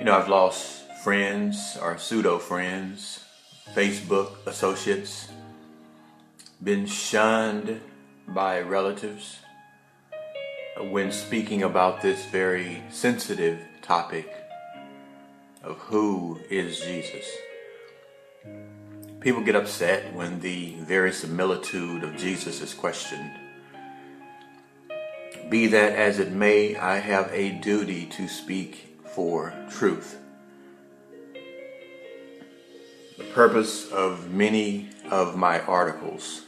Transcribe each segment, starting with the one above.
You know, I've lost friends or pseudo friends, Facebook associates, been shunned by relatives uh, when speaking about this very sensitive topic of who is Jesus. People get upset when the verisimilitude of Jesus is questioned. Be that as it may, I have a duty to speak for truth. The purpose of many of my articles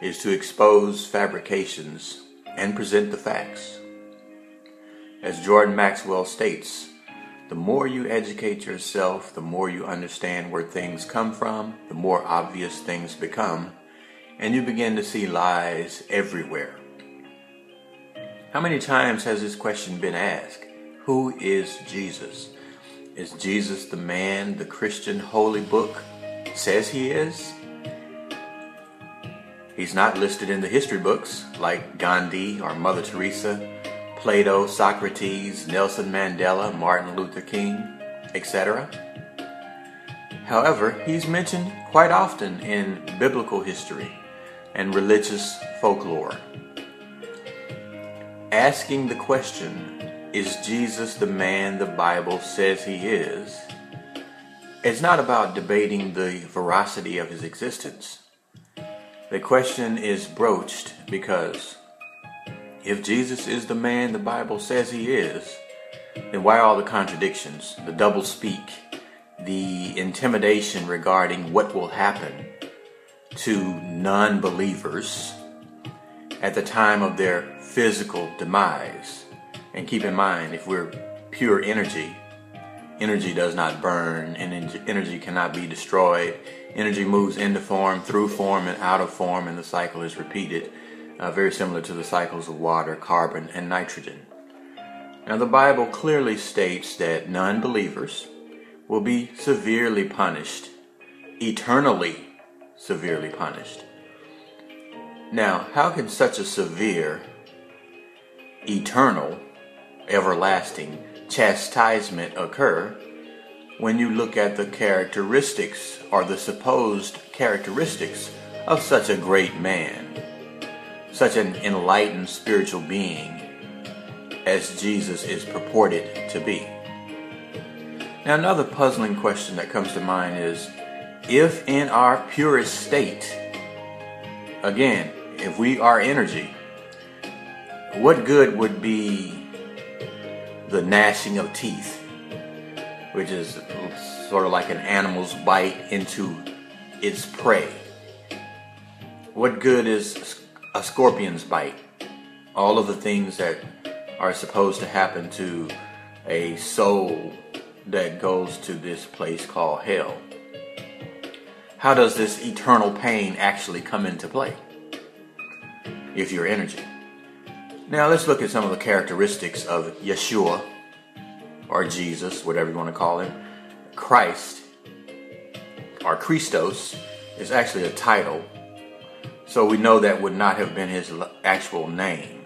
is to expose fabrications and present the facts. As Jordan Maxwell states, the more you educate yourself, the more you understand where things come from, the more obvious things become, and you begin to see lies everywhere. How many times has this question been asked? Who is Jesus? Is Jesus the man the Christian holy book says he is? He's not listed in the history books like Gandhi or Mother Teresa Plato, Socrates, Nelson Mandela, Martin Luther King, etc. However, he's mentioned quite often in biblical history and religious folklore. Asking the question, is Jesus the man the Bible says he is? It's not about debating the veracity of his existence. The question is broached because if Jesus is the man the Bible says he is, then why all the contradictions, the double speak, the intimidation regarding what will happen to non believers at the time of their physical demise? And keep in mind, if we're pure energy, energy does not burn, and energy cannot be destroyed. Energy moves into form, through form, and out of form, and the cycle is repeated uh, very similar to the cycles of water, carbon, and nitrogen. Now, the Bible clearly states that non believers will be severely punished, eternally severely punished. Now, how can such a severe, eternal, everlasting chastisement occur when you look at the characteristics or the supposed characteristics of such a great man? such an enlightened spiritual being as Jesus is purported to be. Now, another puzzling question that comes to mind is if in our purest state, again, if we are energy, what good would be the gnashing of teeth, which is sort of like an animal's bite into its prey? What good is a scorpion's bite, all of the things that are supposed to happen to a soul that goes to this place called hell. How does this eternal pain actually come into play? If you're energy. Now let's look at some of the characteristics of Yeshua or Jesus, whatever you want to call him. Christ or Christos is actually a title so we know that would not have been his actual name.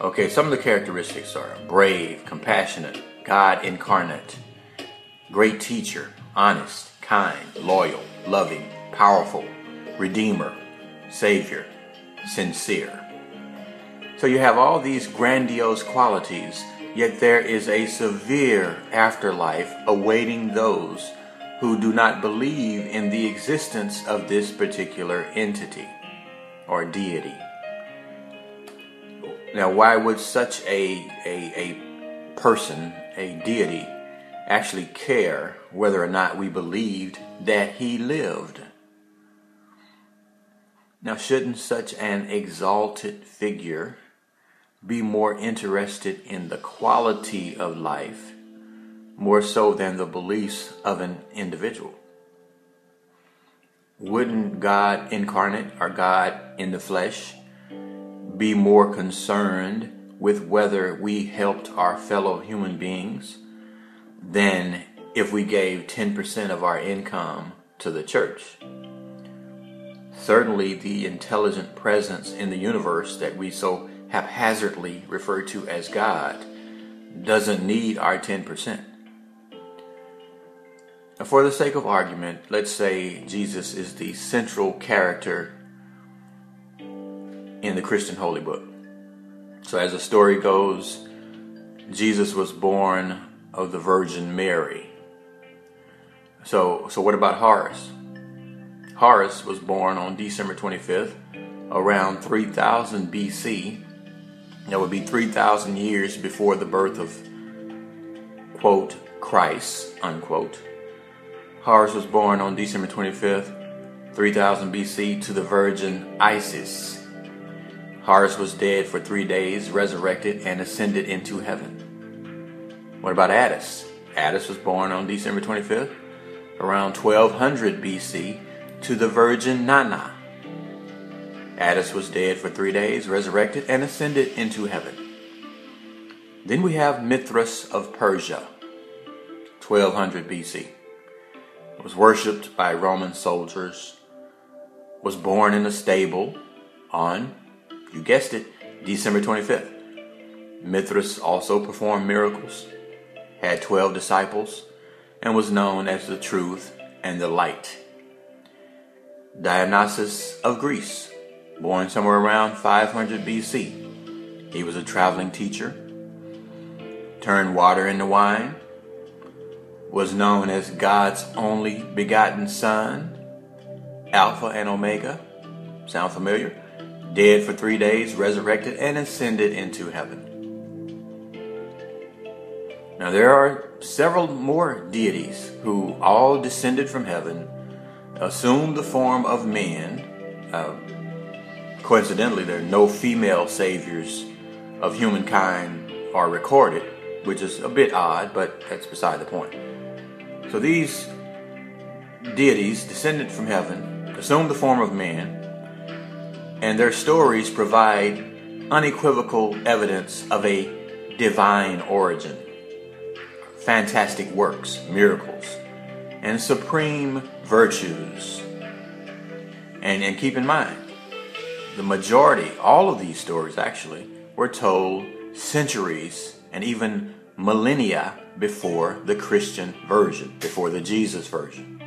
Okay, some of the characteristics are brave, compassionate, God incarnate, great teacher, honest, kind, loyal, loving, powerful, redeemer, savior, sincere. So you have all these grandiose qualities, yet there is a severe afterlife awaiting those who do not believe in the existence of this particular entity or deity. Now, why would such a, a, a person, a deity, actually care whether or not we believed that he lived? Now, shouldn't such an exalted figure be more interested in the quality of life more so than the beliefs of an individual. Wouldn't God incarnate or God in the flesh be more concerned with whether we helped our fellow human beings than if we gave 10% of our income to the church? Certainly, the intelligent presence in the universe that we so haphazardly referred to as God doesn't need our 10%. For the sake of argument, let's say Jesus is the central character in the Christian Holy Book. So, as the story goes, Jesus was born of the Virgin Mary. So, so what about Horus? Horus was born on December 25th, around 3000 BC. That would be 3,000 years before the birth of, quote, Christ, unquote. Horus was born on December 25th, 3000 BC, to the Virgin Isis. Horus was dead for three days, resurrected, and ascended into heaven. What about Attis? Attis was born on December 25th, around 1200 BC, to the Virgin Nana. Attis was dead for three days, resurrected, and ascended into heaven. Then we have Mithras of Persia, 1200 BC was worshipped by Roman soldiers, was born in a stable on, you guessed it, December 25th. Mithras also performed miracles, had 12 disciples, and was known as the truth and the light. Dionysus of Greece, born somewhere around 500 BC. He was a traveling teacher, turned water into wine, was known as God's only begotten Son, Alpha and Omega. Sound familiar? Dead for three days, resurrected, and ascended into heaven. Now, there are several more deities who all descended from heaven, assumed the form of men. Uh, coincidentally, there are no female saviors of humankind are recorded, which is a bit odd, but that's beside the point. So these deities descended from heaven, assumed the form of man, and their stories provide unequivocal evidence of a divine origin. Fantastic works, miracles, and supreme virtues. And, and keep in mind, the majority, all of these stories actually, were told centuries and even millennia before the Christian version, before the Jesus version.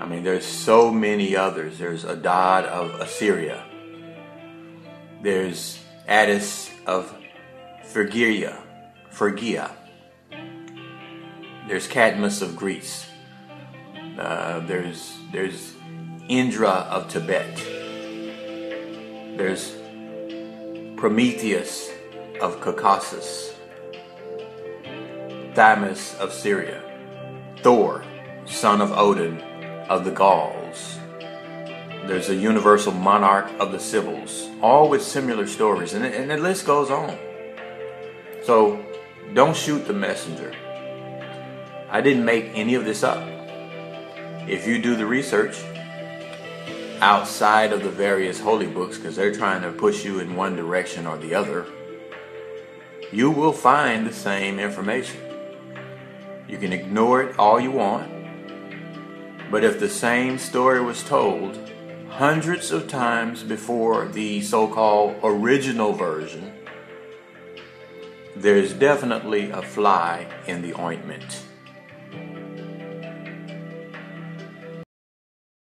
I mean, there's so many others. There's Adad of Assyria. There's Attis of Phrygia, Phrygia. There's Cadmus of Greece. Uh, there's there's Indra of Tibet. There's Prometheus of Caucasus. Thammus of Syria, Thor, son of Odin of the Gauls. There's a universal monarch of the Sibyls, all with similar stories, and, and the list goes on. So don't shoot the messenger. I didn't make any of this up. If you do the research outside of the various holy books, because they're trying to push you in one direction or the other, you will find the same information. You can ignore it all you want. But if the same story was told hundreds of times before the so called original version, there's definitely a fly in the ointment.